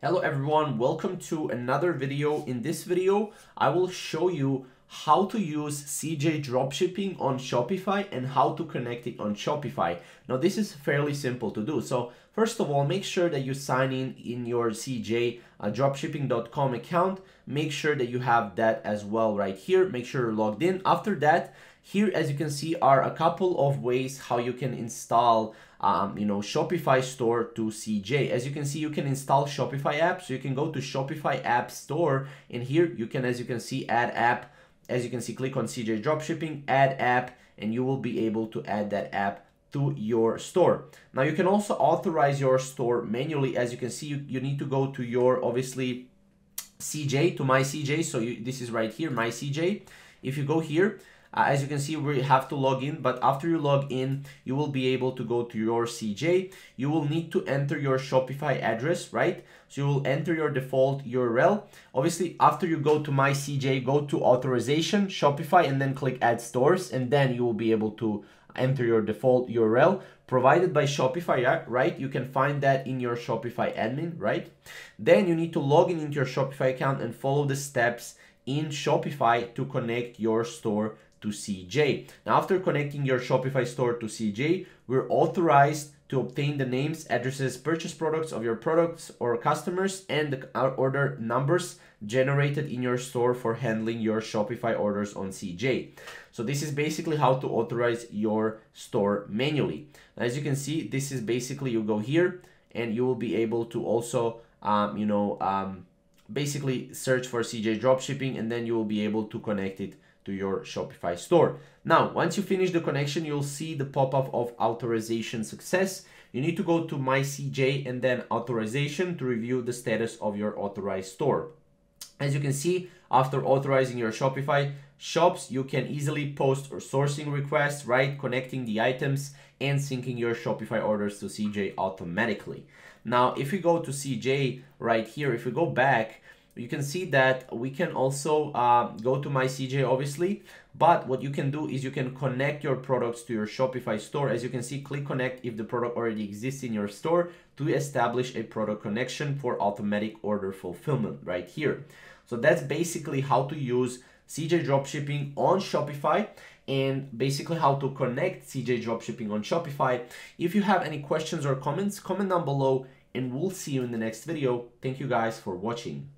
Hello everyone, welcome to another video. In this video, I will show you how to use CJ dropshipping on Shopify and how to connect it on Shopify. Now this is fairly simple to do. So first of all, make sure that you sign in in your CJ uh, dropshipping.com account. Make sure that you have that as well right here. Make sure you're logged in. After that, here, as you can see, are a couple of ways how you can install um, you know, Shopify store to CJ. As you can see, you can install Shopify app. So you can go to Shopify app store and here you can, as you can see, add app. As you can see, click on CJ dropshipping, add app, and you will be able to add that app to your store. Now you can also authorize your store manually. As you can see, you, you need to go to your, obviously, CJ, to my CJ. So you, this is right here, my CJ. If you go here, uh, as you can see, we have to log in, but after you log in, you will be able to go to your CJ. You will need to enter your Shopify address, right? So you will enter your default URL. Obviously, after you go to my CJ, go to authorization, Shopify, and then click add stores, and then you will be able to enter your default URL provided by Shopify, right? You can find that in your Shopify admin, right? Then you need to log in into your Shopify account and follow the steps in Shopify to connect your store to CJ. Now, after connecting your Shopify store to CJ, we're authorized to obtain the names, addresses, purchase products of your products or customers, and the order numbers generated in your store for handling your Shopify orders on CJ. So this is basically how to authorize your store manually. As you can see, this is basically you go here and you will be able to also, um, you know, um, basically search for CJ dropshipping and then you will be able to connect it to your Shopify store. Now, once you finish the connection, you'll see the pop-up of authorization success. You need to go to My CJ and then authorization to review the status of your authorized store. As you can see, after authorizing your Shopify shops, you can easily post or sourcing requests, right? Connecting the items and syncing your Shopify orders to CJ automatically. Now, if we go to CJ right here, if we go back, you can see that we can also uh, go to my CJ obviously but what you can do is you can connect your products to your Shopify store as you can see click connect if the product already exists in your store to establish a product connection for automatic order fulfillment right here so that's basically how to use CJ dropshipping on Shopify and basically how to connect CJ dropshipping on Shopify. If you have any questions or comments, comment down below and we'll see you in the next video. Thank you guys for watching.